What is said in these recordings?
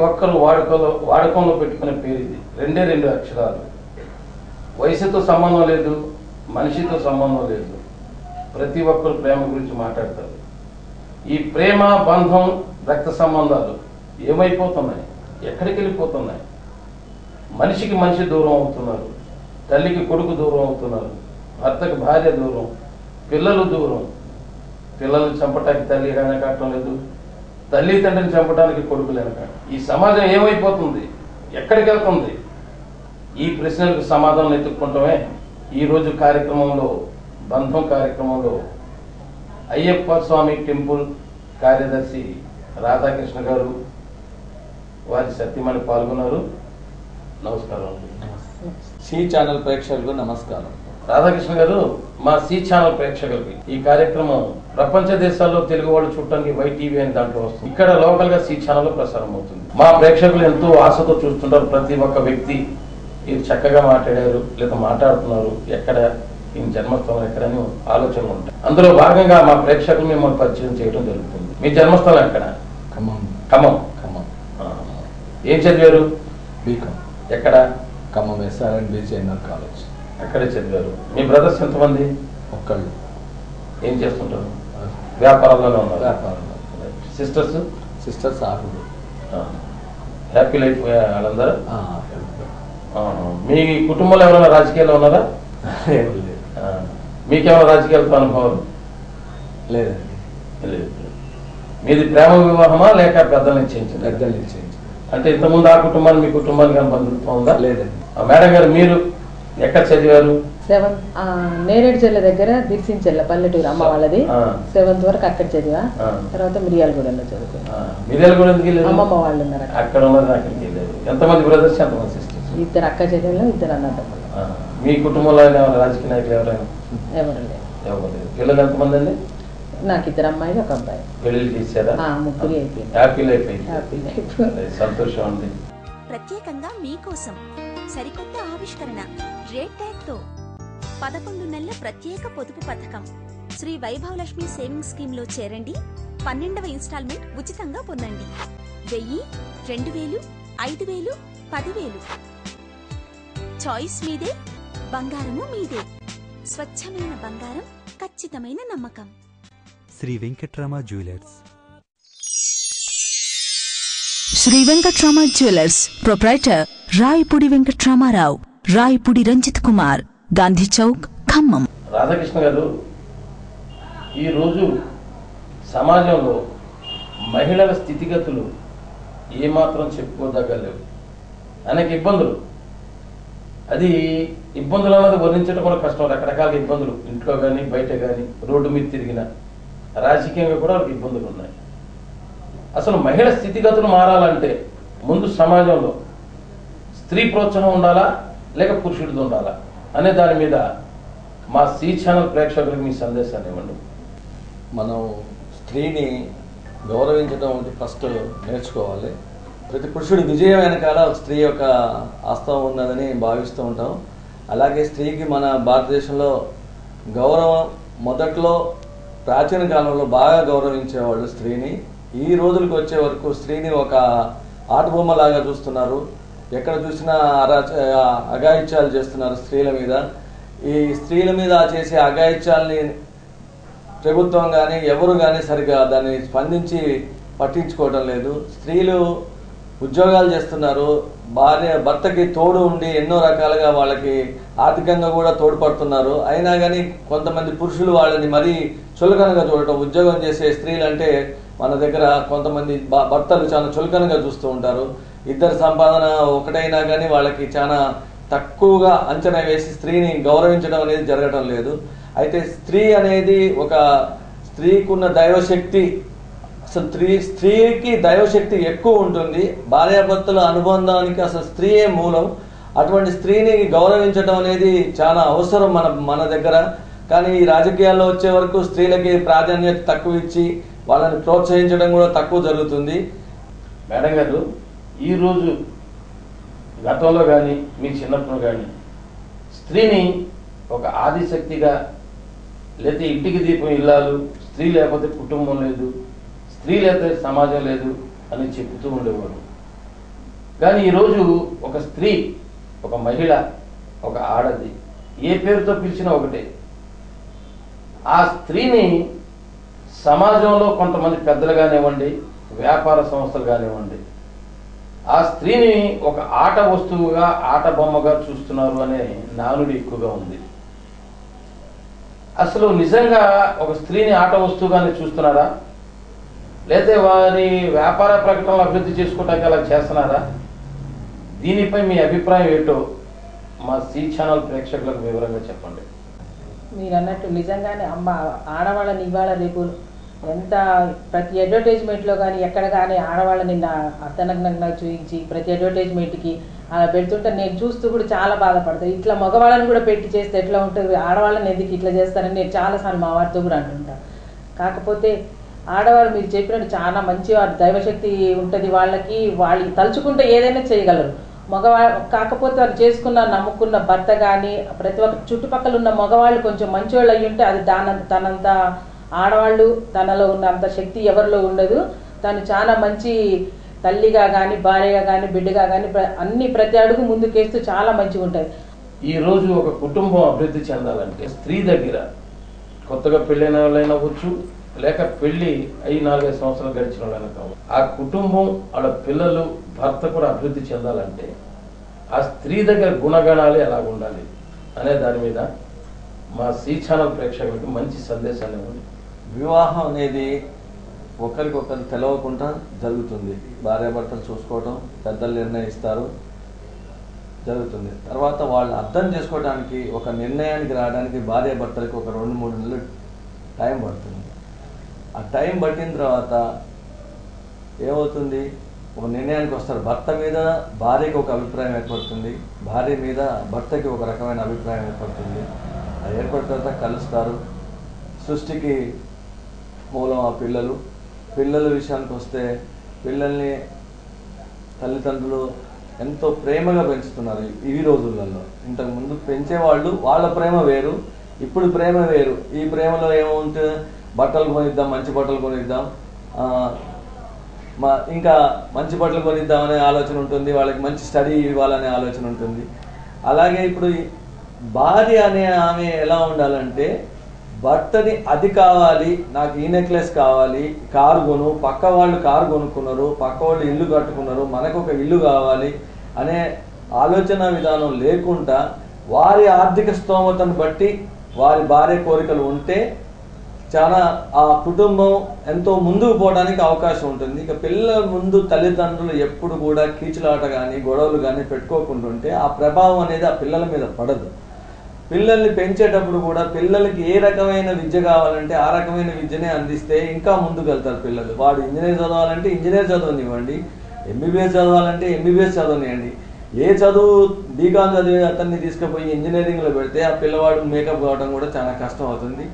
ప్రతి ఒక్కరు వాడుకలో వాడకంలో పెట్టుకునే పేరు ఇది. రెండే రెండు అక్షరాలు. వయసుతో సంబంధం లేదు మనిషితో సంబంధం లేదు. ప్రతి ఒక్కరు ప్రేమ గురించి మాట్లాడతారు. ఈ ప్రేమ బంధం రక్త సంబంధాలు ఏమైపోతున్నాయి? ఎక్కడికి వెళ్ళిపోతున్నాయి మనిషికి మనిషి దూరం అవుతున్నారు. తల్లికి కొడుకు దూరం అవుతున్నారు. భర్తకి భార్య దూరం. పిల్లలు దూరం. పిల్లలు చంపటానికి తల్లి వెనకాడటం లేదు. తల్లి తండ్రిని చంపడానికి కొడుకులు వెనక ఈ సమాజం ఏమైపోతుంది? ఎక్కడికి వెళ్తుంది? ఈ ప్రశ్నలకు సమాధానం ఎత్తుక్కుంటమే ఈరోజు కార్యక్రమంలో బంధం కార్యక్రమంలో అయ్యప్ప స్వామి టెంపుల్ కార్యదర్శి రాధాకృష్ణ గారు వారి సత్యమని పాల్గొన్నారు. నమస్కారం. సి ఛానల్ ప్రేక్షకులకు నమస్కారం. రాధాకృష్ణ గారు మా సి ఛానల్ ప్రేక్షకులకి ఈ కార్యక్రమం ప్రపంచ దేశాల్లో తెలుగు వాళ్ళు చూడటానికి వైటీవీ అని దాంట్లో వస్తుంది. ఇక్కడ లోకల్గా సి ఛానల్ ప్రసారం అవుతుంది. మా ప్రేక్షకులు ఎంతో ఆశతో చూస్తుంటారు. ప్రతి ఒక్క వ్యక్తి మీరు చక్కగా మాట్లాడారు లేదా మాట్లాడుతున్నారు ఎక్కడ ఈ జన్మస్థలం ఎక్కడని ఆలోచనలు ఉంటాయి. అందులో భాగంగా మా ప్రేక్షకులు మిమ్మల్ని పరిచయం చేయడం జరుగుతుంది. మీ జన్మస్థలం ఎక్కడ? ఖమ్మం. ఖమ్మం. ఖమ్మం. ఏం చదివారు? బీకామ్ ఎక్కడ? Khammam SRN BJNR college. ఎక్కడే చదివారు మీ బ్రదర్స్ ఎంతమంది? ఒక్కళ్ళు. ఏం చేస్తుంటారు? వ్యాపారంలోనే ఉన్నారు. వ్యాపారంలో సిస్టర్స్ సిస్టర్స్ ఆరుగురు. హ్యాపీ లైఫ్ వాళ్ళందరూ. మీ కుటుంబంలో ఎవరైనా రాజకీయాల్లో ఉన్నారా. మీకేమైనా రాజకీయాలతో అనుభవం లేదండి. లేదు. మీది ప్రేమ వివాహమా లేక పెద్దల నిశ్చయించింది పెద్దలు ఇచ్చేయండి అంటే ఇంతకుముందు ఆ కుటుంబానికి మీ కుటుంబానికి బంధుత్వం ఉందా? లేదండి. ఆ, మేడం గారు మీరు ఎక్కడ చదివారు? సెవెంత్ నేరేడు చెల్ల దగ్గర దిర్సిన్ చెల్ల పల్లెటూరు అమ్మ వాళ్ళది. సెవెంత్ వరకు అక్కడ చదివా. తర్వాత మిరియాలగూడలో చదువుకున్నా. వెళ్ళారు? అమ్మమ్మ వాళ్ళు ఉన్నారు అక్కడ. అక్కడ ఉన్నది అక్కడికి వెళ్ళారు. ఎంతమంది బ్రదర్స్ ఎంతమంది సిస్టర్స్ ఇద్దరు అక్క చెల్లెళ్ళు ఇద్దరు అన్నదమ్ములు మీ కుటుంబంలో రాజకీయ నాయకులు ఎవరైనా ఎవరు లేరు. ఎవరు లేరు? పిల్లలు ఎంతమంది అండి? నాకు ఇద్దరు అమ్మాయిలు ఒక అబ్బాయి. పెళ్ళిళ్ళు చేశారా? ఆ, ముగ్గురు అయిపోయింది హ్యాపీ లైఫ్ అయింది హ్యాపీ లైఫ్ సంతోషం అండి. ప్రత్యేకంగా మీకోసం సరికొత్త ఆవిష్కరణ రేట్ ట్యాగ్తో పదకొండు నెలల ప్రత్యేక పొదుపు పథకం. శ్రీ వైభవ్ లక్ష్మి సేవింగ్స్ స్కీమ్లో చేరండి పన్నెండవ ఇన్స్టాల్మెంట్ ఉచితంగా పొందండి. వెయ్యి రెండు వేలు ఐదు వేలు పదివేలు చాయిస్ మీదే బంగారము మీదే. స్వచ్ఛమైన బంగారం ఖచ్చితమైన నమ్మకం. Shri Venkatrama jewellers. Shri Venkatrama jewellers proprietor Rayapudi Venkatramarao Rayapudi Ranjith Kumar Gandhi Chowk Khammam. Radhakrishna garu ఈరోజు సమాజంలో మహిళల స్థితిగతులు ఏమాత్రం చెప్పుకోదగ్గలేవు అనేక ఇబ్బందులు. అది ఇబ్బందులు అన్నది వర్ణించడం కూడా కష్టం. రకరకాల ఇబ్బందులు. ఇంట్లో కానీ బయట కానీ రోడ్డు మీద తిరిగిన రాజకీయంగా కూడా వాళ్ళకి ఇబ్బందులు ఉన్నాయి. అసలు మహిళ స్థితిగతులు మారాలంటే ముందు సమాజంలో స్త్రీ ప్రోత్సాహం ఉండాలా? లేక పురుషుడిది ఉండాలా? అనే దాని మీద మా సీ ఛానల్ ప్రేక్షకులకు మీ సందేశాన్ని ఇవ్వండి. మనం స్త్రీని గౌరవించడం అంటే ఫస్ట్ నేర్చుకోవాలి. ప్రతి పురుషుడి విజయం వెనకాల స్త్రీ యొక్క ఆస్తవం ఉన్నదని భావిస్తూ ఉంటాం. అలాగే స్త్రీకి మన భారతదేశంలో గౌరవం మొదట్లో ప్రాచీన కాలంలో బాగా గౌరవించేవాళ్ళు స్త్రీని. ఈ రోజులకు వచ్చే వరకు స్త్రీని ఒక ఆటబొమ్మలాగా చూస్తున్నారు. ఎక్కడ చూసినా అరాచ అగాయిత్యాలు చేస్తున్నారు స్త్రీల మీద. ఈ స్త్రీల మీద చేసే అగాయిత్యాల్ని ప్రభుత్వం కానీ ఎవరు కానీ సరిగా దాన్ని స్పందించి పట్టించుకోవడం లేదు. స్త్రీలు ఉద్యోగాలు చేస్తున్నారు. భార్య భర్తకి తోడు ఉండి ఎన్నో రకాలుగా వాళ్ళకి ఆర్థికంగా కూడా తోడ్పడుతున్నారు. అయినా కానీ కొంతమంది పురుషులు వాళ్ళని మరీ చులకనగా చూడటం ఉద్యోగం చేసే స్త్రీలు అంటే మన దగ్గర కొంతమంది భర్తలు చాలా చులకనగా చూస్తూ ఉంటారు. ఇద్దరు సంపాదన ఒకటైనా కానీ వాళ్ళకి చాలా తక్కువగా అంచనా వేసి స్త్రీని గౌరవించడం అనేది జరగడం లేదు. అయితే స్త్రీ అనేది ఒక స్త్రీకున్న దైవశక్తి అసలు స్త్రీ స్త్రీకి దైవశక్తి ఎక్కువ ఉంటుంది. భార్యాభర్తల అనుబంధానికి అసలు స్త్రీయే మూలం. అటువంటి స్త్రీని గౌరవించడం అనేది చాలా అవసరం మన మన దగ్గర. కానీ ఈ రాజకీయాల్లో వచ్చే వరకు స్త్రీలకి ప్రాధాన్యత తక్కువ ఇచ్చి వాళ్ళని ప్రోత్సహించడం కూడా తక్కువ జరుగుతుంది. మేడం గారు ఈరోజు గతంలో కానీ మీ చిన్నప్పుడు కానీ స్త్రీని ఒక ఆదిశక్తిగా లేకపోతే ఇంటికి దీపం ఇల్లాలు స్త్రీ లేకపోతే కుటుంబం లేదు స్త్రీ లేకపోతే సమాజం లేదు అని చెబుతూ ఉండేవారు. కానీ ఈరోజు ఒక స్త్రీ ఒక మహిళ ఒక ఆడది ఏ పేరుతో పిలిచినా ఒకటే. ఆ స్త్రీని సమాజంలో కొంతమంది పెద్దలు కానివ్వండి వ్యాపార సంస్థలు కానివ్వండి ఆ స్త్రీని ఒక ఆట వస్తువుగా ఆట బొమ్మగా చూస్తున్నారు అనే నానుడి ఎక్కువగా ఉంది. అసలు నిజంగా ఒక స్త్రీని ఆట వస్తువుగానే చూస్తున్నారా? లేదా వారి వ్యాపార ప్రకటనలు అభివృద్ధి చేసుకోవటానికి అలా చేస్తున్నారా? దీనిపై మీ అభిప్రాయం ఏంటో మా సి ఛానల్ ప్రేక్షకులకు వివరంగా చెప్పండి. మీరు అన్నట్టు నిజంగానే అమ్మ ఆడవాళ్ళని ఇవాళ రేపు ఎంత ప్రతి అడ్వర్టైజ్మెంట్లో కానీ ఎక్కడ కానీ ఆడవాళ్ళని నా అర్ధనగ్నంగా చూపించి ప్రతి అడ్వర్టైజ్మెంట్కి అలా పెడుతుంటే నేను చూస్తూ కూడా చాలా బాధపడతాను ఇట్లా మగవాళ్ళని కూడా పెట్టి చేస్తే ఎట్లా ఉంటుంది? ఆడవాళ్ళని ఎందుకు ఇట్లా చేస్తారని నేను చాలాసార్లు మా వారితో కూడా అంటుంటాను కాకపోతే ఆడవాళ్ళు మీరు చెప్పినట్టు చాలా మంచి వారు దైవశక్తి ఉంటుంది వాళ్ళకి వాళ్ళు తలుచుకుంటే ఏదైనా చేయగలరు. మగవా కాకపోతే వారు చేసుకున్న నమ్ముకున్న భర్త కానీ ప్రతి ఒక్క చుట్టుపక్కల ఉన్న మగవాళ్ళు కొంచెం మంచివాళ్ళు అయ్యి ఉంటే అది దాన తనంత ఆడవాళ్ళు తనలో ఉన్న అంత శక్తి ఎవరిలో ఉండదు. తను చాలా మంచి తల్లిగా కానీ భార్యగా కానీ బిడ్డగా కానీ అన్ని ప్రతి అడుగు ముందుకేస్తూ చాలా మంచిగా ఉంటుంది ఈ రోజు ఒక కుటుంబం అభివృద్ధి చెందాలంటే స్త్రీ దగ్గర కొత్తగా పెళ్ళైన వాళ్ళైనా అవ్వచ్చు లేక పెళ్ళి అయి నాలుగైదు సంవత్సరాలు గడిచిన వాళ్ళైనా కావచ్చు. ఆ కుటుంబం వాళ్ళ పిల్లలు భర్త కూడా అభివృద్ధి చెందాలంటే ఆ స్త్రీ దగ్గర గుణగణాలు ఎలా ఉండాలి అనే దాని మీద మా సీ ఛానల్ ప్రేక్షకులకి మంచి సందేశాన్ని ఇవ్వండి. వివాహం అనేది ఒకరికొకరు తెలవకుండా జరుగుతుంది. భార్యాభర్తలు చూసుకోవటం పెద్దలు నిర్ణయిస్తారు జరుగుతుంది. తర్వాత వాళ్ళు అర్థం చేసుకోవడానికి ఒక నిర్ణయానికి రావడానికి భార్యాభర్తలకు ఒక రెండు మూడు నెలలు టైం పడుతుంది. ఆ టైం పట్టిన తర్వాత ఏమవుతుంది? ఒక నిర్ణయానికి వస్తారు. భర్త మీద భార్యకి ఒక అభిప్రాయం ఏర్పడుతుంది. భార్య మీద భర్తకి ఒక రకమైన అభిప్రాయం ఏర్పడుతుంది. అది ఏర్పడిన తర్వాత కలుస్తారు. సృష్టికి మూలం ఆ పిల్లలు. పిల్లల విషయానికి వస్తే పిల్లల్ని తల్లిదండ్రులు ఎంతో ప్రేమగా పెంచుతున్నారు ఈ రోజులలో. ఇంతకు ముందు పెంచేవాళ్ళు వాళ్ళ ప్రేమ వేరు ఇప్పుడు ప్రేమ వేరు. ఈ ప్రేమలో ఏముంటే బట్టలు కొనిద్దాం మంచి బట్టలు కొనిద్దాం. మా ఇంకా మంచి బట్టలు కొనిద్దామనే ఆలోచన ఉంటుంది వాళ్ళకి మంచి స్టడీ ఇవ్వాలనే ఆలోచన ఉంటుంది. అలాగే ఇప్పుడు భార్య అనే ఆమె ఎలా ఉండాలంటే భర్తని అది కావాలి నాకు ఈ నెక్లెస్ కావాలి కారు కొను పక్క వాళ్ళు కారు కొనుక్కున్నారు పక్క వాళ్ళు ఇల్లు కట్టుకున్నారు మనకు ఒక ఇల్లు కావాలి అనే ఆలోచన విధానం లేకుండా వారి ఆర్థిక స్తోమతను బట్టి వారి భార్య కోరికలు ఉంటే చాలా ఆ కుటుంబం ఎంతో ముందుకు పోవడానికి అవకాశం ఉంటుంది. ఇక పిల్లల ముందు తల్లిదండ్రులు ఎప్పుడు కూడా కీచులాట కానీ గొడవలు కానీ పెట్టుకోకుండా ఉంటే ఆ ప్రభావం అనేది ఆ పిల్లల మీద పడదు. పిల్లల్ని పెంచేటప్పుడు కూడా పిల్లలకి ఏ రకమైన విద్య కావాలంటే ఆ రకమైన విద్యనే అందిస్తే ఇంకా ముందుకు వెళ్తారు పిల్లలు. వాడు ఇంజనీర్ చదవాలంటే ఇంజనీర్ చదవనివ్వండి ఎంబీబీఎస్ చదవాలంటే ఎంబీబీఎస్ చదవనివ్వండి. ఏ చదువు బీకామ్ చదివే అతన్ని తీసుకుపోయి ఇంజనీరింగ్లో పెడితే ఆ పిల్లవాడు మేకప్ కావడం కూడా చాలా కష్టం అవుతుంది.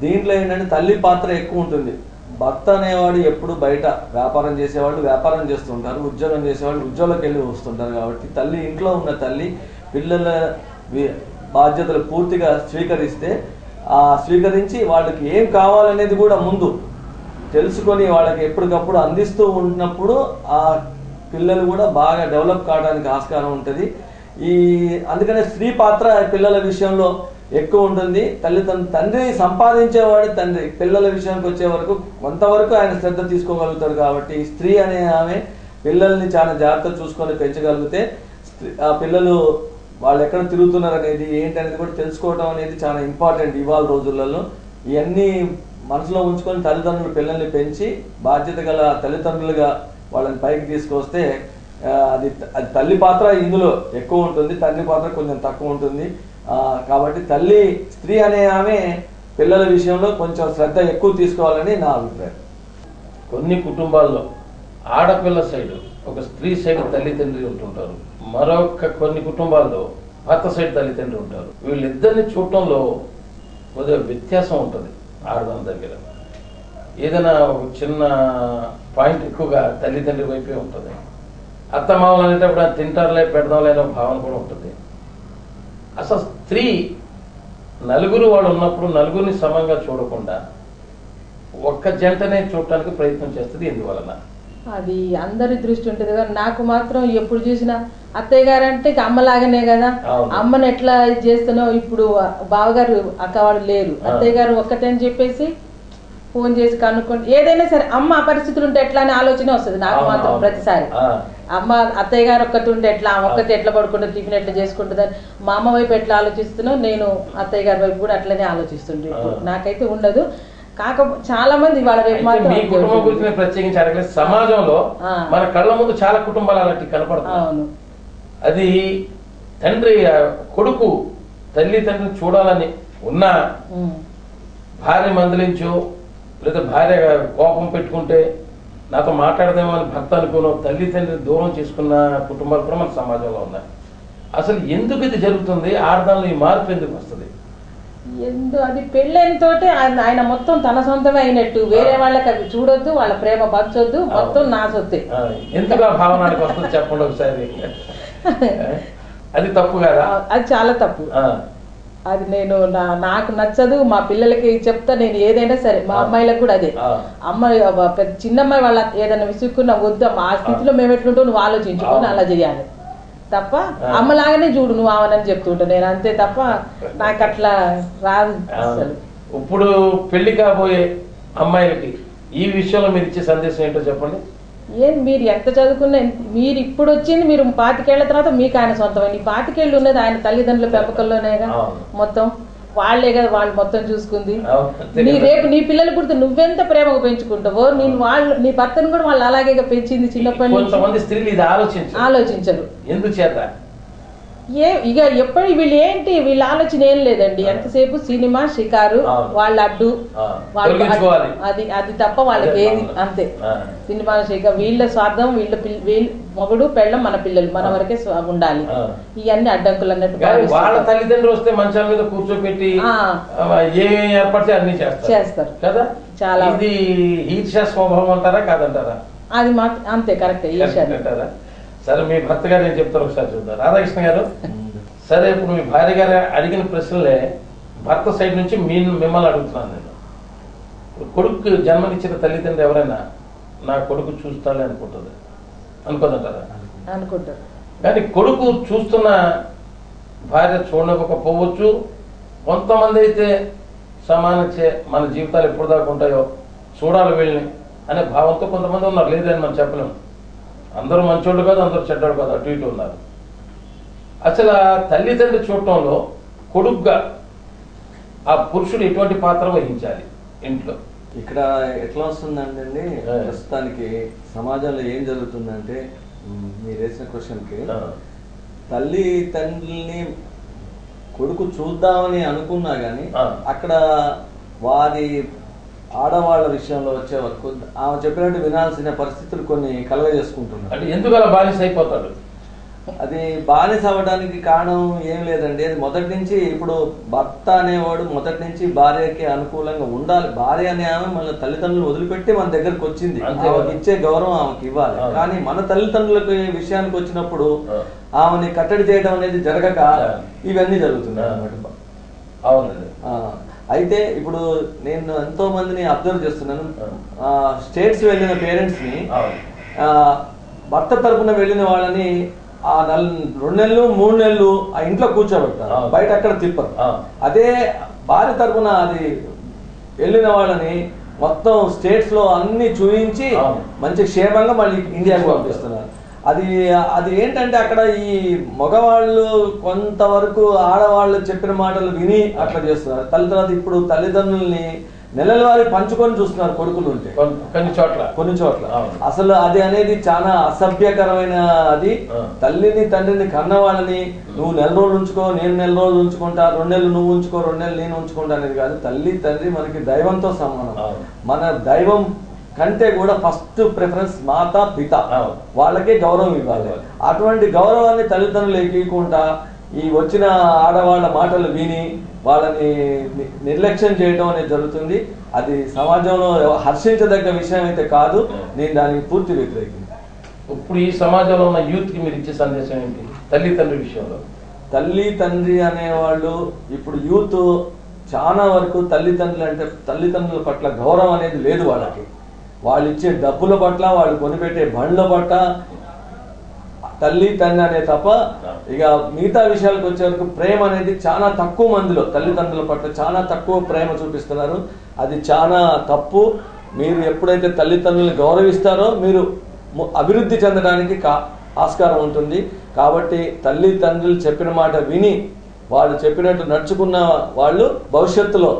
దీంట్లో ఏంటంటే తల్లి పాత్ర ఎక్కువ ఉంటుంది. భర్త అనేవాడు ఎప్పుడు బయట వ్యాపారం చేసేవాళ్ళు వ్యాపారం చేస్తుంటారు ఉద్యోగం చేసేవాళ్ళు ఉద్యోగంకి వెళ్ళి వస్తుంటారు కాబట్టి తల్లి ఇంట్లో ఉన్న తల్లి పిల్లల వి- బాధ్యతలు పూర్తిగా స్వీకరిస్తే ఆ స్వీకరించి వాళ్ళకి ఏం కావాలనేది కూడా ముందు తెలుసుకొని వాళ్ళకి ఎప్పటికప్పుడు అందిస్తూ ఉన్నప్పుడు ఆ పిల్లలు కూడా బాగా డెవలప్ కావడానికి ఆస్కారం ఉంటుంది. ఈ అందుకనే స్త్రీ పాత్ర పిల్లల విషయంలో ఎక్కువ ఉంటుంది. తల్లిదండ్రులు తండ్రి సంపాదించేవాడు తండ్రి పిల్లల విషయానికి వచ్చే వరకు కొంతవరకు ఆయన శ్రద్ధ తీసుకోగలుగుతారు కాబట్టి స్త్రీ అనే ఆమె పిల్లల్ని చాలా జాగ్రత్త చూసుకొని పెంచగలిగితే స్త్రీ- ఆ పిల్లలు వాళ్ళు ఎక్కడ తిరుగుతున్నారు అనేది ఏంటి అనేది కూడా తెలుసుకోవడం అనేది చాలా ఇంపార్టెంట్ ఇవాళ రోజులలో. ఇవన్నీ మనసులో ఉంచుకొని తల్లిదండ్రులు పిల్లల్ని పెంచి బాధ్యత గల తల్లిదండ్రులుగా వాళ్ళని పైకి తీసుకొస్తే అది అది తల్లి పాత్ర ఇందులో ఎక్కువ ఉంటుంది తండ్రి పాత్ర కొంచెం తక్కువ ఉంటుంది. కాబట్టి తల్లి స్త్రీ అనే ఆమె పిల్లల విషయంలో కొంచెం శ్రద్ధ ఎక్కువ తీసుకోవాలని నా అభిప్రాయం. కొన్ని కుటుంబాల్లో ఆడపిల్ల సైడ్ ఒక స్త్రీ సైడ్ తల్లిదండ్రి ఉంటుంటారు. మరొక కొన్ని కుటుంబాల్లో భర్త సైడ్ తల్లిదండ్రులు ఉంటారు. వీళ్ళిద్దరిని చూడటంలో కొద్దిగా వ్యత్యాసం ఉంటుంది ఆడదాని దగ్గర. ఏదైనా ఒక చిన్న పాయింట్ ఎక్కువగా తల్లిదండ్రి వైపే ఉంటుంది. అత్తమామలు అనేటప్పుడు తింటారులే పెడదాంలే అనే భావన కూడా ఉంటుంది. అసలు స్త్రీ నలుగురు వాళ్ళు ఉన్నప్పుడు నలుగురిని సమంగా చూడకుండా ఒక్క జంటనే చూడటానికి ప్రయత్నం చేస్తుంది. ఎందువలన? అది అందరి దృష్టి ఉంటుంది కానీ నాకు మాత్రం ఎప్పుడు చూసినా అత్తయ్య గారు అంటే ఇక అమ్మలాగానే కదా. అమ్మని ఎట్లా ఇది చేస్తున్నావు? ఇప్పుడు బావగారు అక్క వాళ్ళు లేరు. అత్తయ్య గారు ఒక్కటే అని చెప్పేసి ఫోన్ చేసి కనుక్కోండి ఏదైనా సరే అమ్మ ఆ పరిస్థితులు ఉంటే ఎట్లా అని ఆలోచన వస్తుంది నాకు మాత్రం. ప్రతిసారి. అమ్మ అత్తయ్య గారు ఒక్కటి ఉంటే ఎట్లా? ఒక్కటి ఎట్లా పడుకుంటుంది? టిఫిన్ ఎట్లా చేసుకుంటుంది అని మా అమ్మ వైపు ఎట్లా ఆలోచిస్తున్నావు? నేను అత్తయ్య గారి వైపు కూడా అట్లనే ఆలోచిస్తుండే. నాకైతే ఉండదు. కాకపోతే చాలా మంది వాళ్ళ మాత్రం మీ కుటుంబం గురించి ప్రత్యేకించి అడగలేదు. సమాజంలో. మన కళ్ళ ముందు చాలా కుటుంబాలు అలాంటివి కనపడుతున్నాయి అవును. అది తండ్రి కొడుకు తల్లి తండ్రిని చూడాలని ఉన్నా. భార్య మందలించో లేదా భార్య కోపం పెట్టుకుంటే నాతో మాట్లాడదేమో అని భర్త అనుకోను తల్లి తండ్రి దూరం చేసుకున్న కుటుంబాలు కూడా మన సమాజంలో ఉన్నాయి. అసలు ఎందుకు ఇది జరుగుతుంది? ఆడదానిలో ఈ మార్పు ఎందుకు వస్తుంది? ఎందు అది పెళ్ళైన తోటే ఆయన మొత్తం తన సొంతమే అయినట్టు. వేరే వాళ్ళకి అవి చూడొద్దు వాళ్ళ ప్రేమ పంచొద్దు మొత్తం నా సొత్తే. ఎందుకు ఆ భావనానికి వస్తుంది చెప్పండి ఒకసారి? అది తప్పు కదా? అది చాలా తప్పు. అది నేను నా నాకు నచ్చదు మా పిల్లలకి చెప్తా నేను ఏదైనా సరే మా. అమ్మాయిలకు కూడా అదే. అమ్మాయి చిన్నమ్మాయి వాళ్ళ ఏదైనా విసుక్కున్నా వద్దమ్మా ఆ స్థితిలో మేము ఎట్లుంటో నువ్వు ఆలోచించుకొని. అలా చేయాలి. తప్ప. అమ్మలాగానే చూడు నువ్వు ఆవనని చెప్తుంటా. నేను అంతే తప్ప నాకు అట్లా రాదు అసలు. ఇప్పుడు పెళ్ళి కాబోయే అమ్మాయిలకి ఈ విషయంలో మీరు ఇచ్చే సందేశం ఏంటో చెప్పండి. ఏం మీరు ఎంత చదువుకున్నా మీరు ఇప్పుడు వచ్చింది మీరు పాతికేళ్ళ తర్వాత మీకు ఆయన సొంతమైన ఈ పాతికేళ్ళు ఉన్నది ఆయన తల్లిదండ్రుల పెంపకంలోనేగా. మొత్తం. వాళ్ళే కదా వాళ్ళు మొత్తం చూసుకుంది. నీ. రేపు నీ పిల్లలు పుడితే నువ్వెంత ప్రేమగా పెంచుకుంటావో నేను వాళ్ళు నీ భర్తను కూడా వాళ్ళు అలాగే పెంచింది చిన్నప్పటి నుంచి. కొంతమంది స్త్రీలు ఇది ఆలోచించారు. ఆలోచించరు. ఎందుచేత? ఏ ఇక ఎప్పటి వీళ్ళు ఏంటి వీళ్ళ ఆలోచన ఏం లేదండి ఎంతసేపు సినిమా షికారు. వాళ్ళ అడ్డు వాళ్ళ. అది అది తప్ప వాళ్ళకి ఏది. అంతే. సినిమా షిక వీళ్ళ స్వార్థం వీళ్ళ వీళ్ళ మొగుడు పెళ్ళం మన పిల్లలు మన వరకే ఉండాలి. ఇవన్నీ అడ్డంకులు అన్నట్టు వాళ్ళ. తల్లిదండ్రులు వస్తే మంచాల మీద కూర్చోబెట్టి ఆ. ఆ, ఏమేమి ఏర్పడితే అన్ని చేస్తారు చేస్తారు. కదా చాలా. ఇది ఈర్ష్య స్వభావం అంటారా కాదంటారా అది మాత్రం అంతే కరెక్ట్ ఈ కరెక్ట్ అంటారా సరే మీ భర్త గారు ఏం చెప్తారు ఒకసారి చూద్దాం. రాధాకృష్ణ గారు సరే ఇప్పుడు మీ భార్య గారు అడిగిన ప్రశ్నలే భర్త సైడ్ నుంచి మీ మిమ్మల్ని అడుగుతున్నాను నేను. ఇప్పుడు కొడుకు జన్మనిచ్చిన తల్లిదండ్రులు ఎవరైనా నా కొడుకు చూస్తాడే అనుకుంటుంది. అనుకోదంటారా అనుకుంటారు. కానీ కొడుకు చూస్తున్న భార్య చూడకపోవచ్చు కొంతమంది అయితే సమానం చే మన జీవితాలు ఎప్పుడు దాకా ఉంటాయో చూడాలి వీళ్ళని అనే భావంతో కొంతమంది ఉన్నారు. లేదని మనం చెప్పలేము. అందరూ మంచోళ్ళు కాదు అందరూ చెడ్డోళ్ళు కాదు అటు ఇటు ఉన్నారు అసలు ఆ తల్లిదండ్రులు చూడటంలో కొడుకుగా ఆ పురుషుడు ఎటువంటి పాత్ర వహించాలి ఇంట్లో ఇక్కడ ఎట్లా ఆ. ప్రస్తుతానికి సమాజంలో ఏం జరుగుతుందంటే మీరు వేసిన క్వశ్చన్కి తల్లి తండ్రిని కొడుకు చూద్దామని అనుకున్నా గానీ ఆ. అక్కడ వారి ఆడవాళ్ళ విషయంలో వచ్చే ఆమె చెప్పినట్టు వినాల్సిన పరిస్థితులు కొన్ని కలగజేసుకుంటున్నారు. అంటే ఎందుకు అలా బానిస అయిపోతాడు? అది బానిస అవ్వడానికి కారణం ఏం లేదండి. అది మొదటి నుంచి ఇప్పుడు భర్త అనేవాడు మొదటి నుంచి భార్యకి అనుకూలంగా ఉండాలి. భార్య అనే ఆమె మన తల్లిదండ్రులు వదిలిపెట్టి మన దగ్గరకు వచ్చింది. ఆమెకి. ఇచ్చే గౌరవం ఆమెకి ఇవ్వాలి. కానీ మన తల్లిదండ్రులకు విషయానికి వచ్చినప్పుడు. ఆమెని కట్టడి చేయడం అనేది జరగక. ఇవన్నీ జరుగుతున్నాయి అవునండి. అయితే ఇప్పుడు నేను ఎంతో మందిని అబ్జర్వ్ చేస్తున్నాను. స్టేట్స్ వెళ్ళిన పేరెంట్స్ని భర్త తరపున వెళ్ళిన వాళ్ళని ఆ నెల రెండు నెలలు మూడు నెలలు ఆ ఇంట్లో కూర్చోబెడతారు. బయట అక్కడ తిప్పరు. అదే భార్య తరపున అది వెళ్ళిన వాళ్ళని మొత్తం స్టేట్స్లో అన్ని అవును. మంచి క్షేమంగా మళ్ళీ ఇండియాకి పంపిస్తున్నారు అది అది ఏంటంటే అక్కడ ఈ మగవాళ్ళు కొంతవరకు ఆడవాళ్ళు చెప్పిన మాటలు విని అట్లా చేస్తున్నారు. తల్లి తర్వాత ఇప్పుడు తల్లిదండ్రుల్ని నెలల వారి పంచుకొని చూస్తున్నారు కొడుకులు ఉంటే. కొన్ని చోట్ల. కొన్ని చోట్ల. అసలు అది అనేది చాలా అసభ్యకరమైన అది. తల్లిని తండ్రిని కన్నవాళ్ళని నువ్వు నెల రోజులు ఉంచుకో నేను నెల రోజులు ఉంచుకుంటా రెండు నెలలు నువ్వు ఉంచుకో రెండు నెలలు నేను ఉంచుకుంటా అనేది కాదు. తల్లి తండ్రి మనకి దైవంతో సమానం. మన దైవం కంటే కూడా ఫస్ట్ ప్రిఫరెన్స్ మాత పిత. వాళ్ళకే గౌరవం ఇవ్వాలి. అటువంటి గౌరవాన్ని తల్లిదండ్రులు ఎక్కకుండా ఈ వచ్చిన ఆడవాళ్ళ మాటలు విని వాళ్ళని నిర్లక్ష్యం చేయడం అనేది జరుగుతుంది. అది సమాజంలో హర్షించదగ్గ విషయం అయితే కాదు. నేను దానికి పూర్తి వ్యతిరేకింది ఇప్పుడు ఈ సమాజంలో ఉన్న యూత్కి మీరు ఇచ్చే సందేశం ఏంటి? తల్లిదండ్రుల విషయంలో. తల్లి తండ్రి అనేవాళ్ళు ఇప్పుడు యూత్ చాలా వరకు తల్లిదండ్రులు అంటే తల్లిదండ్రుల పట్ల గౌరవం అనేది లేదు వాళ్ళకి. వాళ్ళు ఇచ్చే డబ్బుల పట్ల వాళ్ళు కొనిపెట్టే బండ్ల పట్ల తల్లి తండ్రి అనే తప్ప ఇక మిగతా విషయాలకు వచ్చే వరకు ప్రేమ అనేది చాలా తక్కువ మందిలో తల్లిదండ్రుల పట్ల చాలా తక్కువ ప్రేమ చూపిస్తున్నారు. అది చాలా తప్పు. మీరు ఎప్పుడైతే తల్లిదండ్రులను గౌరవిస్తారో మీరు అభివృద్ధి చెందడానికి కా ఆస్కారం ఉంటుంది. కాబట్టి తల్లిదండ్రులు చెప్పిన మాట విని వాళ్ళు చెప్పినట్టు నడుచుకున్న వాళ్ళు భవిష్యత్తులో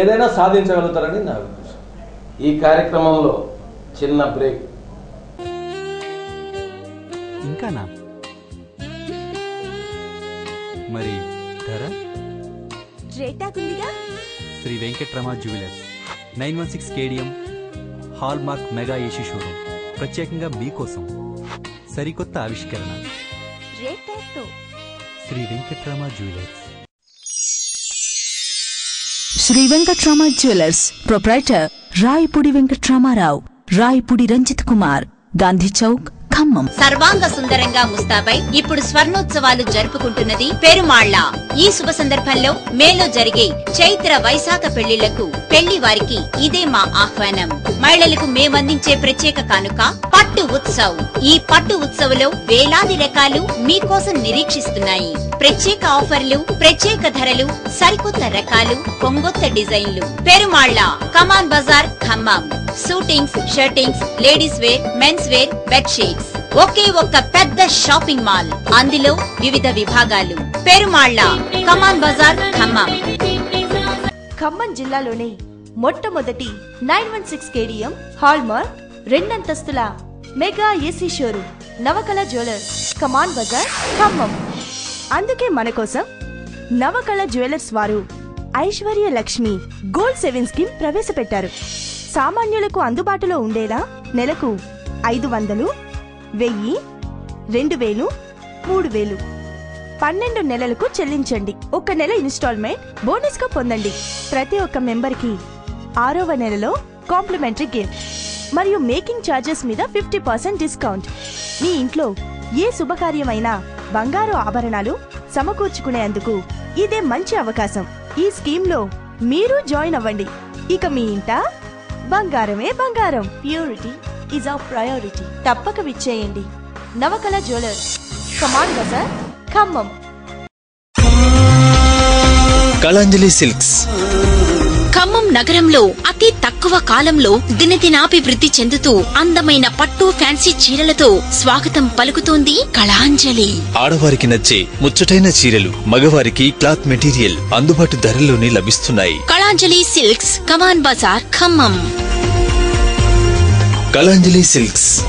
ఏదైనా సాధించగలుగుతారని నా ఈ కార్యక్రమంలో చిన్న బ్రేక్. ఇంకానా? మరి ధర? రేటాకుందిగా Shri Venkatrama jewellers. Nine one six KDM hallmark mega AC showroom ప్రత్యేకంగా మీకోసం సరికొత్త ఆవిష్కరణ. Shri Venkatrama jewellers. Shri Venkatrama jewellers proprietor Rayapudi Venkatramarao Rayapudi Ranjith Kumar Gandhi Chowk Khammam. సర్వాంగ సుందరంగా ముస్తాబై ఇప్పుడు స్వర్ణోత్సవాలు జరుపుకుంటున్నది పెరుమాళ్ళ ఈ శుభ సందర్భంలో మేలో జరిగే చైత్ర వైశాఖ పెళ్ళిళ్ళకు పెళ్ళి వారికి ఇదే మా ఆహ్వానం. మహిళలకు మేమందించే ప్రత్యేక కానుక పట్టు ఉత్సవ్. ఈ పట్టు ఉత్సవ్లో వేలాది రకాలు మీకోసం నిరీక్షిస్తున్నాయి. ప్రత్యేక ఆఫర్లు ప్రత్యేక ధరలు సరికొత్త రకాలు కొంగొత్త డిజైన్లు. Perumalla Kaman Bazar Khammam. Suitings shirtings ladies wear mens wear bedsheets ఒకే ఒక్క పెద్ద షాపింగ్ మాల్. అందులో వివిధ విభాగాలు. పెరుమాళ్ళ కమాన్ బజార్ ఖమ్మం. ఖమ్మం జిల్లాలోనే మొట్టమొదటి nine one six KDM hallmark రెండంతస్తుల mega AC showroom Navakala jewellers Kaman Bazar Khammam. అందుకే మన కోసం నవకళ జ్యువెలర్స్ వారు Aishwarya Lakshmi gold saving scheme ప్రవేశపెట్టారు. సామాన్యులకు అందుబాటులో ఉండేలా నెలకు ఐదు వందలు వెయ్యి రెండు వేలు మూడు వేలు. పన్నెండు నెలలకు చెల్లించండి. ఒక నెల ఇన్స్టాల్మెంట్ బోనస్గా పొందండి. ప్రతి ఒక్క మెంబర్కి ఆరవ నెలలో కాంప్లిమెంటరీ గిఫ్ట్ మరియు మేకింగ్ ఛార్జెస్ మీద ఫిఫ్టీ పర్సెంట్ డిస్కౌంట్. మీ ఇంట్లో ఏ శుభకార్యమైనా బంగారు ఆభరణాలు సమకూర్చుకునేందుకు ఇదే మంచి అవకాశం. ఈ స్కీమ్లో మీరు జాయిన్ అవ్వండి. ఇక మీ ఇంట బంగారమే బంగారం. ప్యూరిటీ ఇస్ ఆఫ్ ప్రయారిటీ తప్పక విచ్చేయండి. నవకళ జ్యువెలర్స్ కమాన్ బజార్ ఖమ్మం. కళాంజలి సిల్క్స్. ఖమ్మం నగరంలో అతి తక్కువ కాలంలో దినదినాభివృద్ధి చెందుతూ అందమైన పట్టు ఫ్యాన్సీ చీరలతో స్వాగతం పలుకుతోంది కళాంజలి. ఆడవారికి నచ్చే ముచ్చటైన చీరలు మగవారికి క్లాత్ మెటీరియల్ అందుబాటు ధరల్లోనే లభిస్తున్నాయి. Kalanjali silks Kaman Bazar Khammam. Kalanjali silks.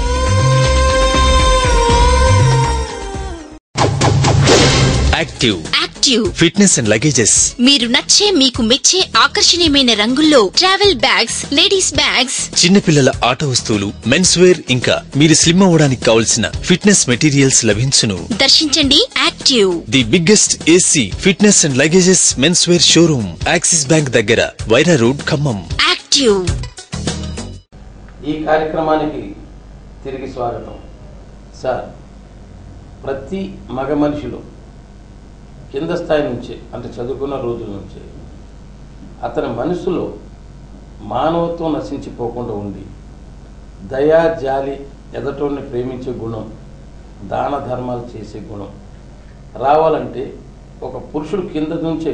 Active. Active fitness and luggages మీరు నచ్చే మీకు మెచ్చే ఆకర్షణీయమైన రంగుల్లో ట్రావెల్ బ్యాగ్స్ లేడీస్ బ్యాగ్స్ చిన్నపిల్లల ఆట వస్తువులు మెన్స్ వేర్ ఇంకా మీరు స్లిమ్ అవ్వడానికి కావలసిన ఫిట్నెస్ మెటీరియల్స్ లభించును. దర్శించండి active the biggest AC fitness and luggages mens wear showroom Axis bank దగ్గర వైరా రోడ్ ఖమ్మం. యాక్టివ్ ఈ కార్యక్రమానికి తిరిగి స్వాగతం. సార్ ప్రతి మగ మనిషిలో కింద స్థాయి నుంచే అంటే చదువుకున్న రోజుల నుంచే అతని మనసులో మానవత్వం నశించిపోకుండా ఉండి దయా జాలి ఎదటోడిని ప్రేమించే గుణం దాన ధర్మాలు చేసే గుణం రావాలంటే ఒక పురుషుడు కింద నుంచే